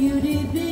you did.